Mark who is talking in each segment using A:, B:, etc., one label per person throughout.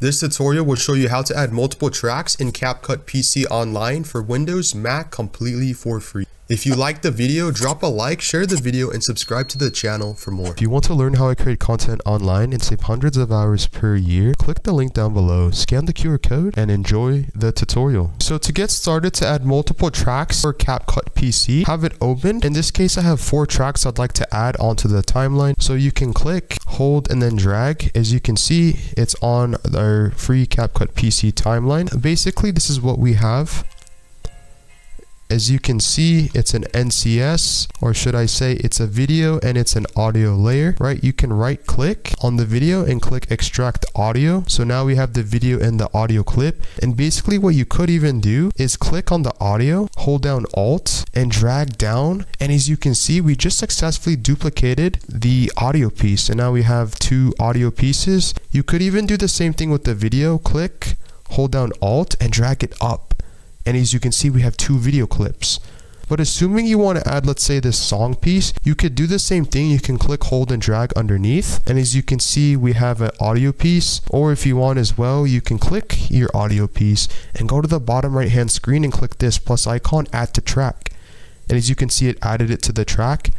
A: This tutorial will show you how to add multiple tracks in CapCut PC Online for Windows, Mac completely for free. If you liked the video, drop a like, share the video, and subscribe to the channel for more. If you want to learn how I create content online and save hundreds of hours per year, click the link down below, scan the QR code, and enjoy the tutorial. So to get started to add multiple tracks for CapCut PC, have it open. In this case, I have four tracks I'd like to add onto the timeline. So you can click, hold, and then drag. As you can see, it's on our free CapCut PC timeline. Basically, this is what we have. As you can see, it's an NCS, or should I say it's a video and it's an audio layer, right? You can right click on the video and click extract audio. So now we have the video and the audio clip. And basically what you could even do is click on the audio, hold down Alt and drag down. And as you can see, we just successfully duplicated the audio piece. And now we have two audio pieces. You could even do the same thing with the video. Click, hold down Alt and drag it up and as you can see we have two video clips. But assuming you want to add let's say this song piece you could do the same thing. You can click hold and drag underneath. And as you can see we have an audio piece. Or if you want as well you can click your audio piece and go to the bottom right hand screen and click this plus icon add to track. And as you can see it added it to the track.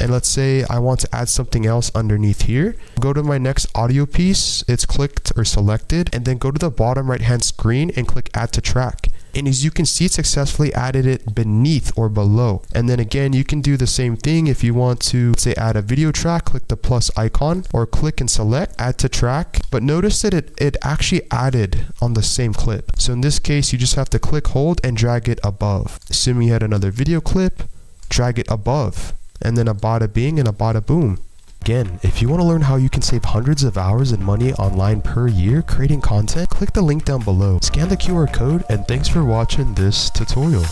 A: And let's say I want to add something else underneath here. Go to my next audio piece, it's clicked or selected, and then go to the bottom right hand screen and click add to track. And as you can see, successfully added it beneath or below. And then again, you can do the same thing if you want to say add a video track, click the plus icon or click and select add to track. But notice that it, it actually added on the same clip. So in this case, you just have to click hold and drag it above. Assuming you had another video clip, drag it above and then a bada bing and a bada boom. Again, if you want to learn how you can save hundreds of hours and money online per year creating content, click the link down below, scan the QR code, and thanks for watching this tutorial.